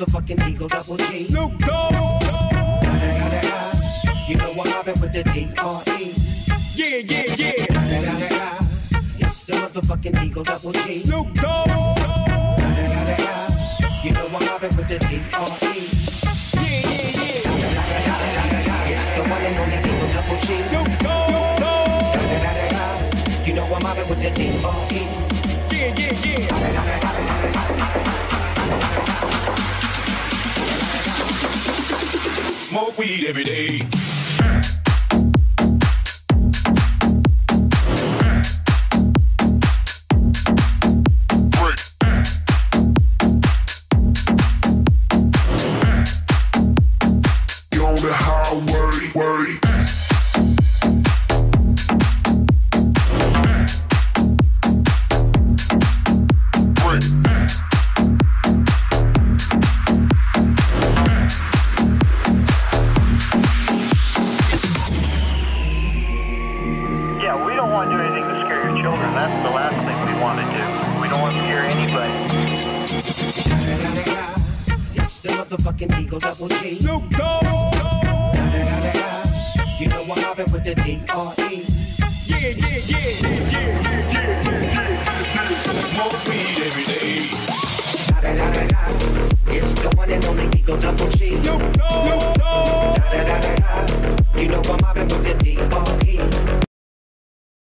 motherfucking Eagle Double G. Snoop Dogg. You know I'm mobbing with the D.R.E. Yeah, yeah, yeah. It's the motherfucking Eagle Double G. Snoop Dogg. You know I'm mobbing with the D.R.E. Yeah, yeah, yeah. It's the one and only Eagle Double G. Snoop Dogg. You know I'm mobbing with the D.R.E. Yeah, yeah, yeah. Smoke weed every day. You on anything to scare your children. That's the last thing we want to do. We don't want to scare anybody. It's the motherfucking Eagle Double G. Snoop Dogg. You know I'm mobbing with the D.R.E. Yeah, yeah, yeah, yeah, yeah, yeah, yeah. yeah. Smoke weed every day. It's the one and only Eagle Double G. Snoop